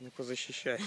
Ну-ка защищай.